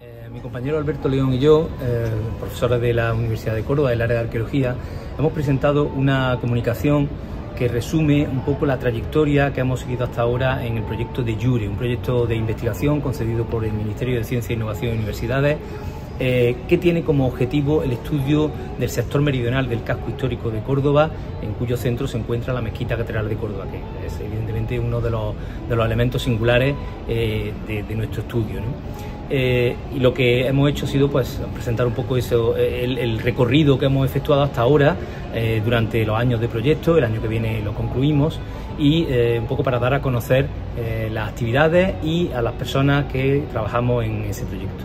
Eh, mi compañero Alberto León y yo, eh, profesores de la Universidad de Córdoba del área de arqueología, hemos presentado una comunicación que resume un poco la trayectoria que hemos seguido hasta ahora en el proyecto de Jure, un proyecto de investigación concedido por el Ministerio de Ciencia, Innovación y Universidades, eh, que tiene como objetivo el estudio del sector meridional del casco histórico de Córdoba, en cuyo centro se encuentra la mezquita catedral de Córdoba, que es evidentemente uno de los, elementos singulares de, de, nuestro estudio. Eh, y lo que hemos hecho ha sido pues presentar un poco eso, el, recorrido que hemos efectuado hasta ahora eh, durante los años de proyecto, el año que viene lo concluimos y eh, un poco para dar a conocer las actividades y a las personas que trabajamos en ese proyecto.